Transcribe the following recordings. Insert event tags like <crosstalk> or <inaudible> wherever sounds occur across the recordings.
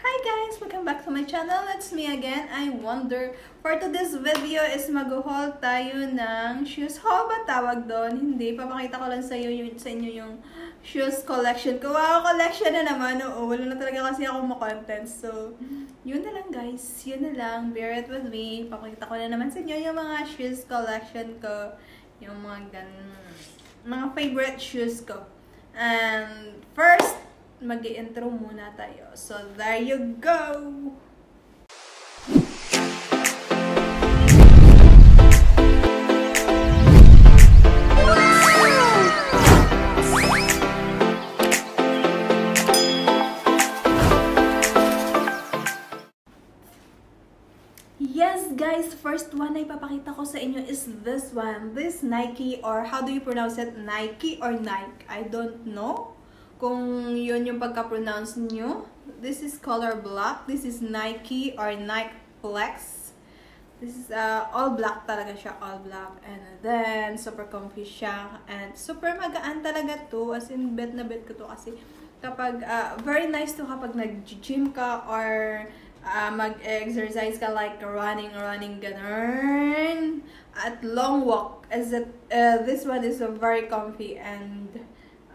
Hi guys! Welcome back to my channel. It's me again. I wonder. For today's video is mag-haul tayo ng shoes. Haul ba tawag doon? Hindi. Papakita ko lang sa, iyo, yung, sa inyo yung shoes collection ko. Wow! Collection na naman. Oo, wala na talaga kasi ako ma-content. So, yun na lang guys. Yun na lang. Bear it with me. Papakita ko na naman sa inyo yung mga shoes collection ko. Yung mga gan... Mga favorite shoes ko. And first, mag intro muna tayo. So, there you go! Yes, guys! First one na ipapakita ko sa inyo is this one. This Nike or how do you pronounce it? Nike or Nike? I don't know kung yun yung pagka-pronounce nyo. This is color black. This is Nike or Nike Flex. This is uh, all black talaga siya. All black. And then, super comfy siya. And super magaan talaga to. As in, bet na bet ko to kasi kapag, uh, very nice to kapag nag-gym ka or uh, mag-exercise ka like running, running, ganun. At long walk. As it, uh, this one is very comfy and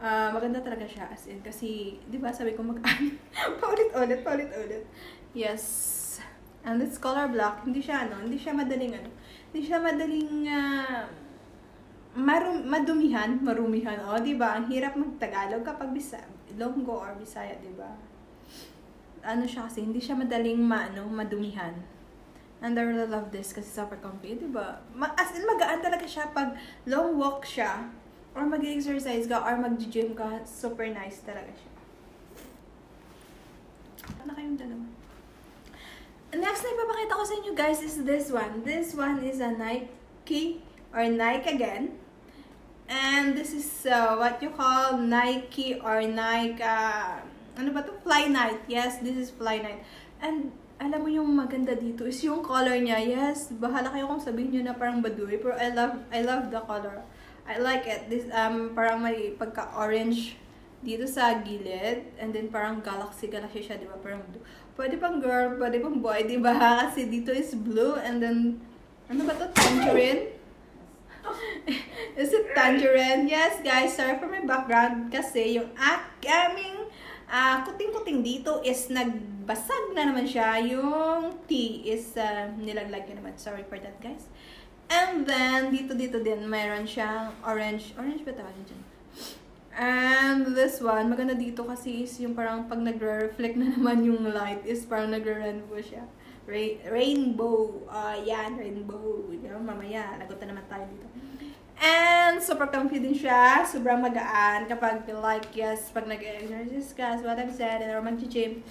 uh, maganda talaga siya. As in, kasi, di ba sabi ko mag-an. <laughs> paulit-ulit, paulit-ulit. Yes. And it's color black. Hindi siya, ano, hindi siya madaling, ano, hindi siya madaling, uh, marum, madumihan, marumihan. O, di ba? Ang hirap magtagalog kapag bisa, Ilonggo or Bisaya, di ba? Ano siya kasi, hindi siya madaling ma, ano, madumihan. And I really love this kasi super comfy, di ba? As in, magaan talaga siya pag long walk siya or mag-exercise ka or mag-gym ka, super nice talaga siya. Ano kayong dalawa? Next na ipapakita ko sa inyo guys is this one. This one is a Nike or Nike again. And this is uh, what you call Nike or Nike, uh, ano ba to? Fly Night. Yes, this is Fly Night. And alam mo yung maganda dito is yung color niya. Yes, bahala kayo kung sabihin niyo na parang baduy. Pero I love, I love the color. I like it. This, um, parang may pagka-orange dito sa gilid. And then parang galaxy-galaxy siya, di ba? Parang, pwede pang girl, pwede pang boy, di ba? <laughs> Kasi dito is blue. And then, ano ba to? Tangerine? <laughs> is it tangerine? Yes, guys. Sorry for my background. Kasi yung aming uh, kuting-kuting dito is nagbasag na naman siya. Yung tea is uh, nilaglag naman. Sorry for that, guys. And then, dito-dito din, mayroon siyang orange. Orange ba tawagin dyan? And this one, maganda dito kasi is yung parang pag nagre-reflect na <laughs> naman yung light is parang nagre-rainbow siya. Ra rainbow. Uh, yan, rainbow. Yan, mamaya, lagot na naman tayo dito. And super comfy din siya. Sobrang magaan kapag like, yes, pag nag-exercise ka, as what I've said, or mag-gym,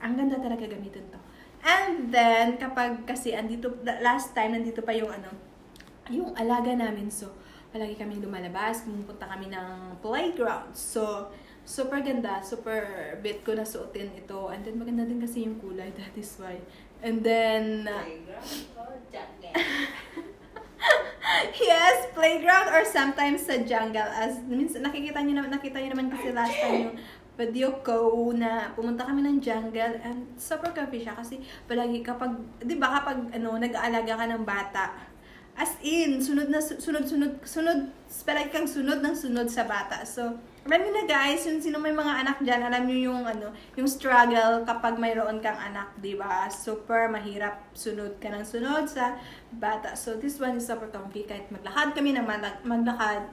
ang ganda talaga gamitin to. And then, kapag kasi andito, last time, nandito pa yung ano, yung alaga namin. So, palagi kaming lumalabas, pumunta kami ng playground. So, super ganda, super bit ko na suotin ito. And then, maganda din kasi yung kulay, <laughs> that is why. And then, uh, <laughs> yes, playground or sometimes sa jungle. As, minsan, nakikita nyo nakita nyo naman kasi last time yung video ko na pumunta kami ng jungle and super comfy siya kasi palagi kapag, di ba kapag ano, nag-aalaga ka ng bata, as in, sunod na sunod, sunod, sunod, palagi kang sunod ng sunod sa bata. So, alam niyo na guys, yung sino may mga anak dyan, alam niyo yung ano, yung struggle kapag mayroon kang anak, di ba? Super mahirap sunod ka ng sunod sa bata. So, this one is super comfy. Kahit maglakad kami ng maglakad,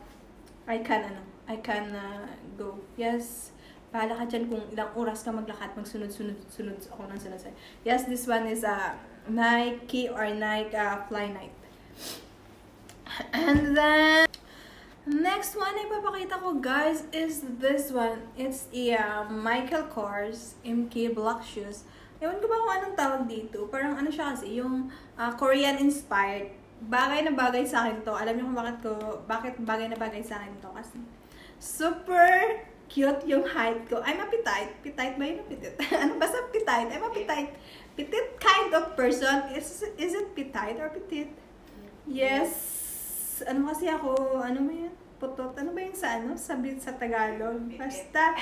I can, ano, I can uh, go. Yes, bahala ka dyan kung ilang oras ka maglakad, magsunod-sunod sunod ako ng sunod sa'yo. Yes, this one is a uh, Nike or Nike uh, Fly Night. And then, next one na ipapakita ko guys is this one. It's a uh, Michael Kors MK Black Shoes. Ewan ko ba kung anong tawag dito. Parang ano siya kasi, yung uh, Korean inspired. Bagay na bagay sa akin to. Alam niyo kung bakit ko, bakit bagay na bagay sa akin to. Kasi super cute yung height ko. I'm a petite. Petite ba yun? Petite? <laughs> ano basta petite? I'm a petite. Petite kind of person. Is, is it petite or petite? Yes. Ano kasi ako, ano ba yun? Putot. Ano ba yun sa ano? Sabi sa Tagalog. Basta. <laughs>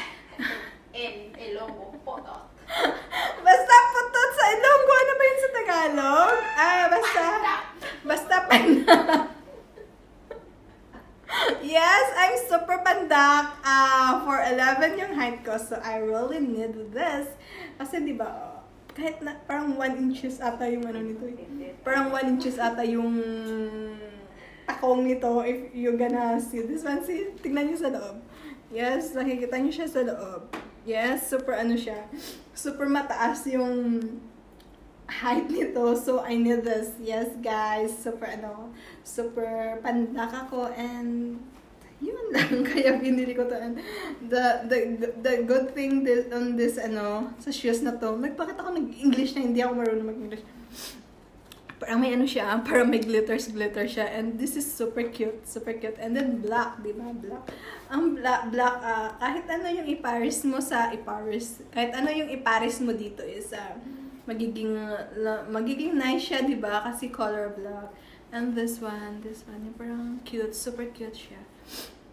En Ilonggo, potot. <laughs> Basta Tagalog? Ah, basta, basta pandak. <laughs> yes, I'm super pandak. Uh, for 11 yung height ko, so I really need this. Kasi di ba, kahit na, parang 1 inches ata yung ano nito. eh. Parang 1 inches ata yung takong nito if you gonna see this one. See, tingnan niyo sa loob. Yes, nakikita niyo siya sa loob. Yes, super ano siya. Super mataas yung height nito. So, I need this. Yes, guys. Super ano, super pandak ako and yun lang. <laughs> Kaya binili ko to. And the, the, the, good thing this, on this, ano, sa shoes na to, nagpakita ako nag-English na hindi ako marunong mag-English. Parang may ano siya, <laughs> parang may glitters, glitter siya. And this is super cute, super cute. And then black, di ba? Black. Ang black, black, uh, kahit ano yung iparis mo sa iparis, kahit ano yung iparis mo dito is, uh, magiging, magiging nice siya, di ba? Kasi color black. And this one, this one, yung parang cute, super cute siya.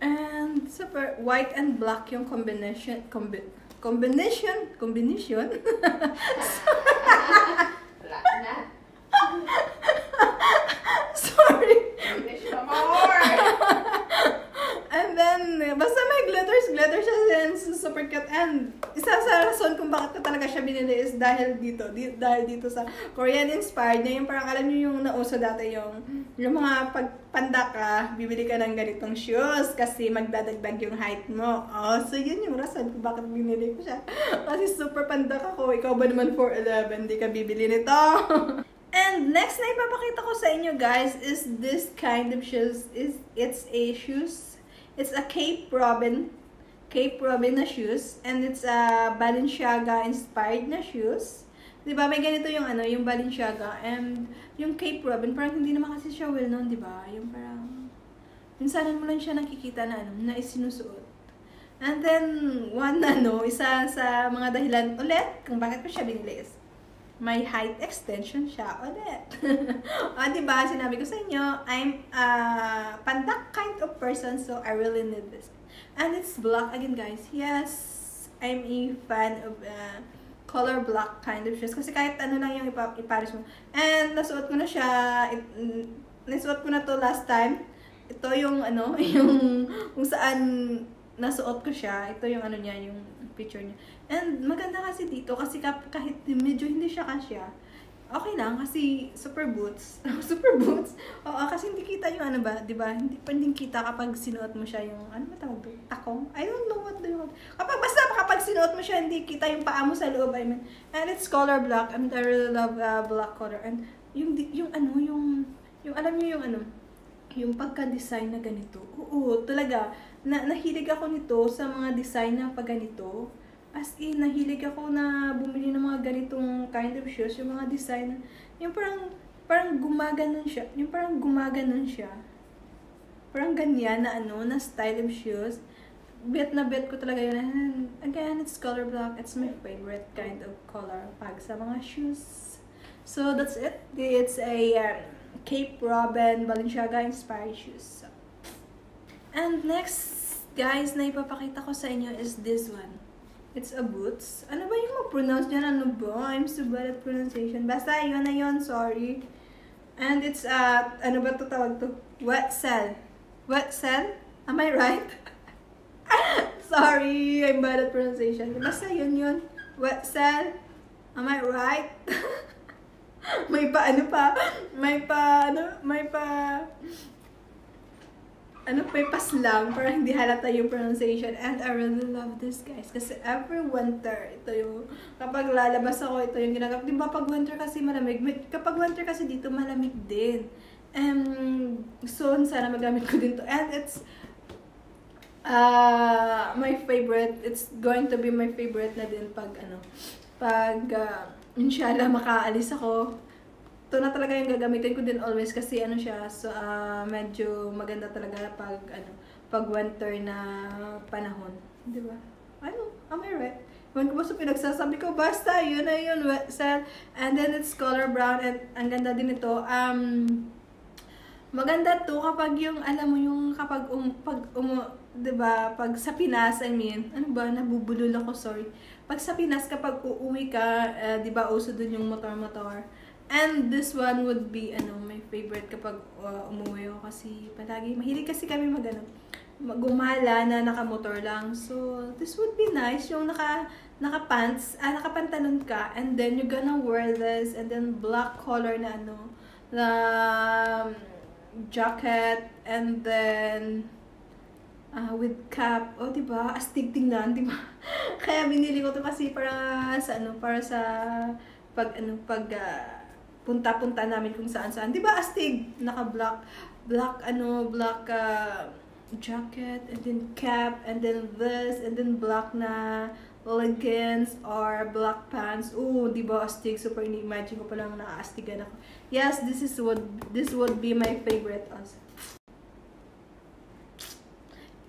And super white and black yung combination, combi combination, combination. Na. <laughs> Sorry. Pa more. And then, basta may glitters, glitters siya and super cute. And isa sa rason kung bakit ko talaga siya binili is dahil dito. Di, dahil dito sa Korean inspired na yung parang alam niyo yung nauso dati yung yung mga pagpanda ka, bibili ka ng ganitong shoes kasi magdadagdag yung height mo. Oh, so yun yung rason kung bakit binili ko siya. <laughs> Kasi super panda ako. Ikaw ba naman 4'11, di ka bibili nito? <laughs> And next na ipapakita ko sa inyo guys is this kind of shoes. Is It's a shoes. It's a Cape Robin. Cape Robin na shoes. And it's a Balenciaga inspired na shoes. Di ba? May ganito yung ano, yung Balenciaga. And yung Cape Robin, parang hindi naman kasi siya well known, di ba? Yung parang, minsanan mo lang siya nakikita na ano, na isinusuot. And then, one ano, isa sa mga dahilan ulit kung bakit ko siya binili may height extension siya ulit. <laughs> o, diba? Sinabi ko sa inyo, I'm a pandak kind of person, so I really need this. And it's black again, guys. Yes, I'm a fan of uh, color black kind of shoes. Kasi kahit ano lang yung ipa iparis mo. And nasuot ko na siya, it, nasuot ko na to last time. Ito yung ano, <laughs> yung kung saan nasuot ko siya. Ito yung ano niya, yung picture niya. And maganda kasi dito kasi kahit medyo hindi siya kasya, okay lang kasi super boots. <laughs> super boots. Oo, kasi hindi kita yung ano ba, 'di ba? Hindi pa din kita kapag sinuot mo siya yung ano ba tawag doon? Takong. I don't know what do you. Kapag basta kapag sinuot mo siya, hindi kita yung paa mo sa loob, I mean. And it's color black. I mean, I really love uh, black color. And yung yung ano, yung yung alam niyo yung ano, yung pagka-design na ganito. Oo, talaga. Na, nahilig ako nito sa mga design na pag ganito As in, nahilig ako na bumili ng mga ganitong kind of shoes, yung mga design, yung parang, parang gumaganon siya, yung parang gumaganon siya. Parang ganyan na ano, na style of shoes. Bet na bet ko talaga yun. And again, it's color black. It's my favorite kind of color pag sa mga shoes. So, that's it. It's a uh, Cape Robin Balenciaga inspired shoes. So. And next, guys, na ipapakita ko sa inyo is this one. It's a boots. Ano ba yung ma-pronounce niyan? Ano ba? I'm so bad at pronunciation. Basta, yun na yun. Sorry. And it's, uh, ano ba ito tawag to? Wet cell. Wet cell? Am I right? <laughs> Sorry, I'm bad at pronunciation. Basta yun yun. Wet cell. Am I right? <laughs> may pa, ano pa? May pa, ano? May pa ano pa lang para hindi halata yung pronunciation. And I really love this, guys. Kasi every winter, ito yung, kapag lalabas ako, ito yung ginagawa. Di ba pag winter kasi malamig? Kapag winter kasi dito, malamig din. And soon, sana magamit ko din to. And it's, uh, my favorite. It's going to be my favorite na din pag, ano, pag, uh, inshallah, makaalis ako ito na talaga yung gagamitin ko din always kasi ano siya, so uh, medyo maganda talaga pag ano, pag winter na panahon, 'di ba? Ano, am I right? Ewan ko ba sa pinagsasabi ko, basta, yun na yun, set. And then it's color brown and ang ganda din ito. Um, maganda to kapag yung, alam mo yung kapag um, pag um, 'di ba, pag sa Pinas, I mean, ano ba, nabubulol ako, sorry. Pag sa Pinas kapag uuwi ka, uh, 'di ba, uso dun yung motor-motor And this one would be, ano, my favorite kapag uh, umuwi ako kasi palagi, mahilig kasi kami mag, ano, gumala na nakamotor lang. So, this would be nice. Yung naka, naka-pants, ah, nakapantalon ka, and then you're gonna wear this, and then black color na ano, na um, jacket, and then, uh, with cap. O, oh, diba? Astig tingnan, diba? <laughs> Kaya binili ko to kasi para sa ano, para sa pag ano, pag uh, punta-punta namin kung saan-saan. 'Di ba astig naka-black black ano, black uh, jacket and then cap and then this and then black na leggings or black pants. Oh, 'di ba astig super ni-imagine ko pa lang na astigan ako. Yes, this is what this would be my favorite also.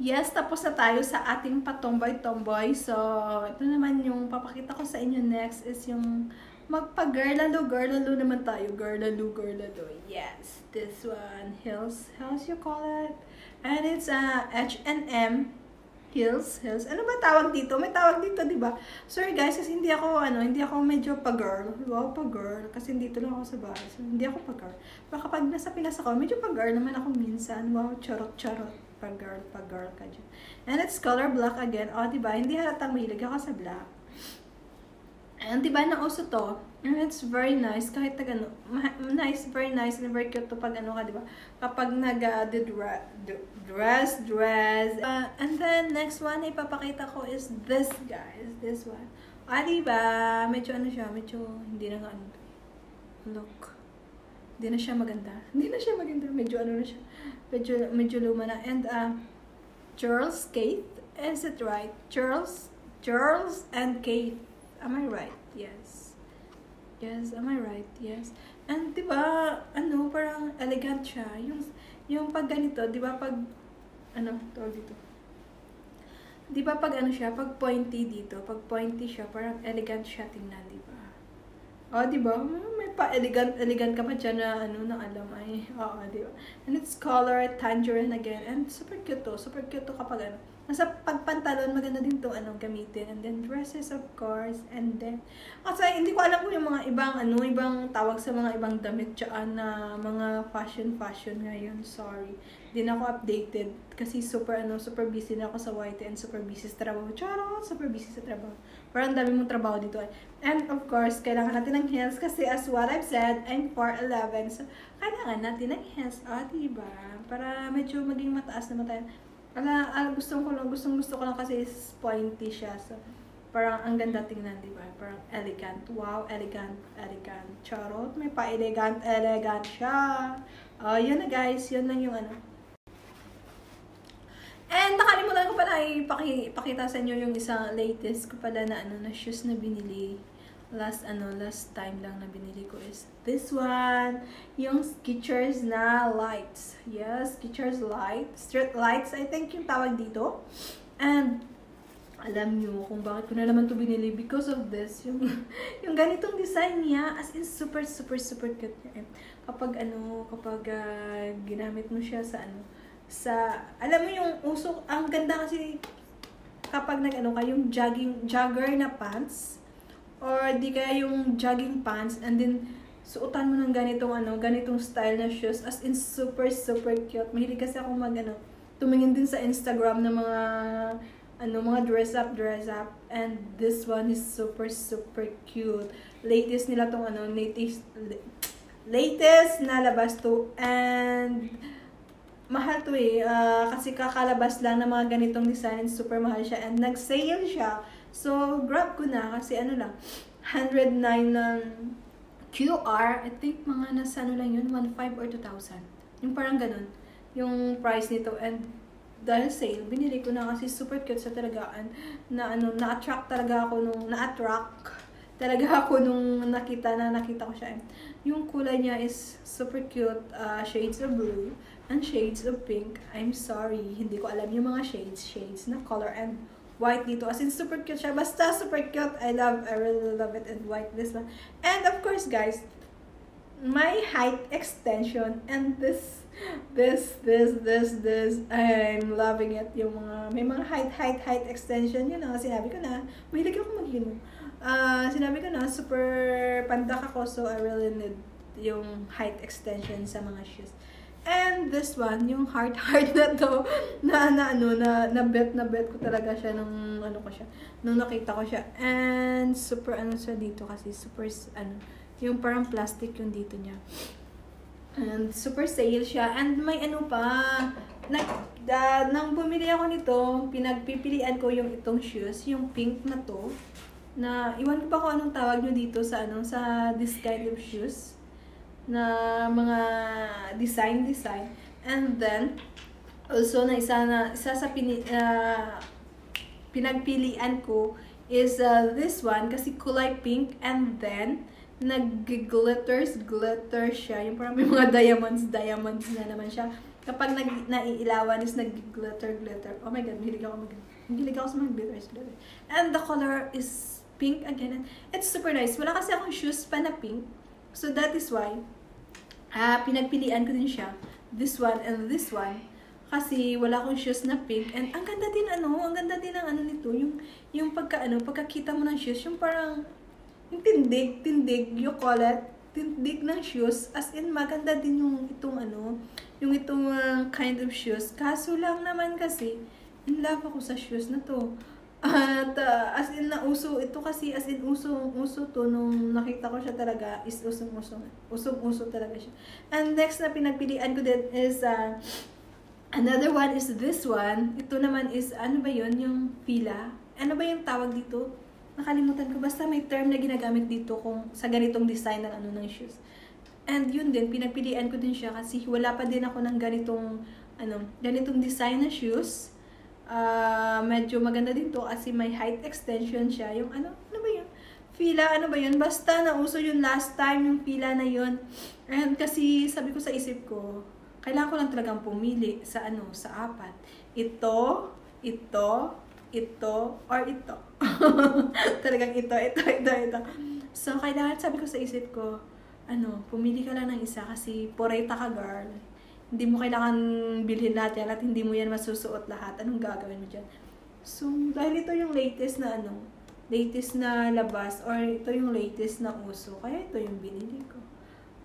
Yes, tapos na tayo sa ating patomboy-tomboy. So, ito naman yung papakita ko sa inyo next is yung magpa-girlalo, girlalo naman tayo. Girlalo, girlalo. Yes, this one. Hills, how's you call it? And it's uh, H&M Hills, Hills. Ano ba tawag dito? May tawag dito, di ba? Sorry guys, kasi hindi ako, ano, hindi ako medyo pa-girl. Wow, pa-girl. Kasi dito lang ako sa bahay. So, hindi ako pa-girl. Pero kapag nasa Pinas ako, medyo pa-girl naman ako minsan. Wow, charot-charot. Pa-girl, pa-girl ka dyan. And it's color black again. Oh, di ba? Hindi halatang mahilig ako sa black. And diba nauso to? And it's very nice. Kahit nag ano, nice, very nice and very cute to pag ano ka, diba? Kapag nag uh, dress, dress. Uh, and then next one ipapakita ko is this guys. This one. Ah, diba? Medyo ano siya, medyo hindi na nga. Look. Hindi na siya maganda. <laughs> Hindi na siya maganda. Medyo ano na siya. Medyo, medyo luma na. And, uh, Charles Kate. Is it right? Charles, Charles and Kate. Am I right? Yes. Yes, am I right? Yes. And 'di ba, ano, parang elegant siya. Yung yung pag ganito, 'di ba pag ano, tawag dito. 'Di ba pag ano siya, pag pointy dito, pag pointy siya, parang elegant siya tingnan, 'di ba? Oh, 'di ba? May pa elegant elegant ka pa diyan na ano na alam ay. Oo, 'di ba? And it's color tangerine again and super cute to. Super cute to kapag ano Nasa pagpantalon, maganda din to ano, gamitin. And then dresses, of course. And then, kasi hindi ko alam kung yung mga ibang, ano, ibang tawag sa mga ibang damit dyan na mga fashion-fashion ngayon. Sorry. Hindi ako updated. Kasi super, ano, super busy na ako sa YT and super busy sa trabaho. Charot! Super busy sa trabaho. Parang dami mong trabaho dito. And of course, kailangan natin ng heels kasi as what I've said, I'm 4'11". So, kailangan natin ng heels. Ah, diba? Para medyo maging mataas naman tayo ala, ala gusto ko lang, gustong gusto ko lang kasi is pointy siya. So, parang ang ganda tingnan, di ba? Parang elegant. Wow, elegant, elegant. Charot, may pa-elegant, elegant siya. Uh, yun na guys, yun lang yung ano. And nakalimutan ko pala ipakita sa inyo yung isang latest ko pala na ano na shoes na binili last ano last time lang na binili ko is this one. Yung Skechers na lights. Yes Skechers light street lights I think yung tawag dito. And alam nyo kung bakit ko na naman to binili because of this. Yung <laughs> yung ganitong design niya as in super super super cute niya. Kapag ano kapag uh, ginamit mo siya sa ano sa alam mo yung usok ang ganda kasi kapag nag ano ka yung jogging jogger na pants Or di kaya yung jogging pants and then suotan mo ng ganitong ano, ganitong style na shoes as in super super cute. Mahilig kasi ako mag ano, tumingin din sa Instagram ng mga ano, mga dress up, dress up. And this one is super super cute. Latest nila tong ano, latest latest na labas to and mahal to eh. Uh, kasi kakalabas lang ng mga ganitong design. Super mahal siya. And nag-sale siya. So, grab ko na kasi ano lang, 109 ng QR. I think mga nasa ano lang yun, 1.5 or 2,000. Yung parang ganun. Yung price nito. And dahil sale, binili ko na kasi super cute sa talagaan. Na ano, na-attract talaga ako nung, na-attract talaga <laughs> ako nung nakita na nakita ko siya. Yung kulay niya is super cute, uh, shades of blue and shades of pink. I'm sorry, hindi ko alam yung mga shades, shades na color and white dito. As in, super cute siya. Basta super cute. I love, I really love it in white, this one. And of course, guys, my height extension and this, this, this, this, this, I'm loving it. Yung mga, may mga height, height, height extension. Yun ang sinabi ko na, mahilig ako mag, you know, Ah, sinabi ko na, super pandak ako, so I really need yung height extension sa mga shoes. And this one, yung heart heart na to, na, na ano, na, na bet na bet ko talaga siya nung ano ko siya, nung nakita ko siya. And super ano siya dito kasi, super ano, yung parang plastic yung dito niya. And super sale siya. And may ano pa, nag, da, nang bumili ako nito, pinagpipilian ko yung itong shoes, yung pink na to, na iwan ko pa kung anong tawag nyo dito sa ano sa this kind of shoes na mga design design and then also na isa na isa sa pini, uh, pinagpilian ko is uh, this one kasi kulay pink and then nag-glitters glitter siya yung parang may mga <laughs> diamonds diamonds na naman siya kapag nag naiilawan is nag-glitter glitter oh my god mahilig ako mag mahilig ako sa mga glitters glitter and the color is pink again. It's super nice. Wala kasi akong shoes pa na pink. So that is why, ah, pinagpilian ko din siya. This one and this one. Kasi wala akong shoes na pink. And ang ganda din ano, ang ganda din ng ano nito. Yung, yung pagka ano, pagkakita mo ng shoes, yung parang, yung tindig, tindig, you call it, tindig ng shoes. As in, maganda din yung itong ano, yung itong uh, kind of shoes. Kaso lang naman kasi, in love ako sa shoes na to. At uh, as in na uso, ito kasi as in uso, uso to nung nakita ko siya talaga is usong-uso. Usong-uso talaga siya. And next na pinagpilian ko din is uh, another one is this one. Ito naman is ano ba yun? Yung fila. Ano ba yung tawag dito? Nakalimutan ko. Basta may term na ginagamit dito kung sa ganitong design ng ano ng shoes. And yun din, pinagpilian ko din siya kasi wala pa din ako ng ganitong ano, ganitong design na shoes uh, medyo maganda din to kasi may height extension siya. Yung ano, ano ba yun? Fila, ano ba yun? Basta nauso yun last time, yung fila na yun. And kasi sabi ko sa isip ko, kailangan ko lang talagang pumili sa ano, sa apat. Ito, ito, ito, or ito. <laughs> talagang ito, ito, ito, ito. So, kailangan, sabi ko sa isip ko, ano, pumili ka lang ng isa kasi poreta ka, girl hindi mo kailangan bilhin lahat yan at hindi mo yan masusuot lahat. Anong gagawin mo dyan? So, dahil ito yung latest na ano, latest na labas or ito yung latest na uso, kaya ito yung binili ko.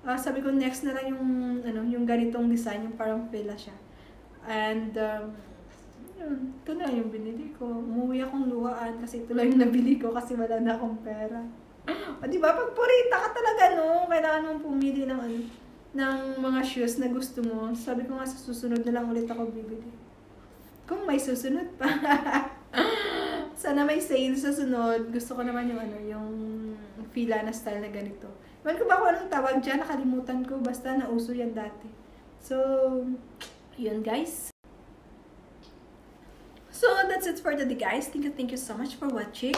Uh, sabi ko next na lang yung ano, yung ganitong design, yung parang pila siya. And um, yun, ito na yung binili ko. Umuwi akong luhaan kasi ito lang yung nabili ko kasi wala na akong pera. o, di ba? Pag purita ka talaga, no? Kailangan mong pumili ng ano, ng mga shoes na gusto mo, sabi ko nga sa susunod na lang ulit ako bibili. Kung may susunod pa. <laughs> Sana may sale sa sunod. Gusto ko naman yung ano, yung fila na style na ganito. Iwan ko ba kung anong tawag dyan? Nakalimutan ko. Basta nauso yan dati. So, yun guys. So, that's it for today guys. Thank you, thank you so much for watching.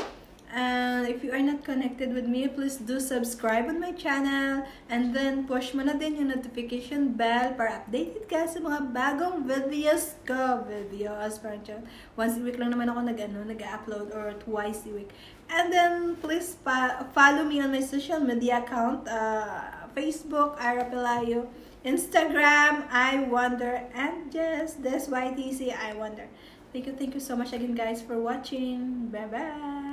And if you are not connected with me, please do subscribe on my channel. And then push mo na din yung notification bell para updated ka sa mga bagong videos ko. Videos, parang dyan. Once a week lang naman ako nag, ano, nag-upload or twice a week. And then please follow me on my social media account. Uh, Facebook, Ira Pelayo. Instagram, I Wonder. And just this YTC, I Wonder. Thank you, thank you so much again guys for watching. Bye-bye!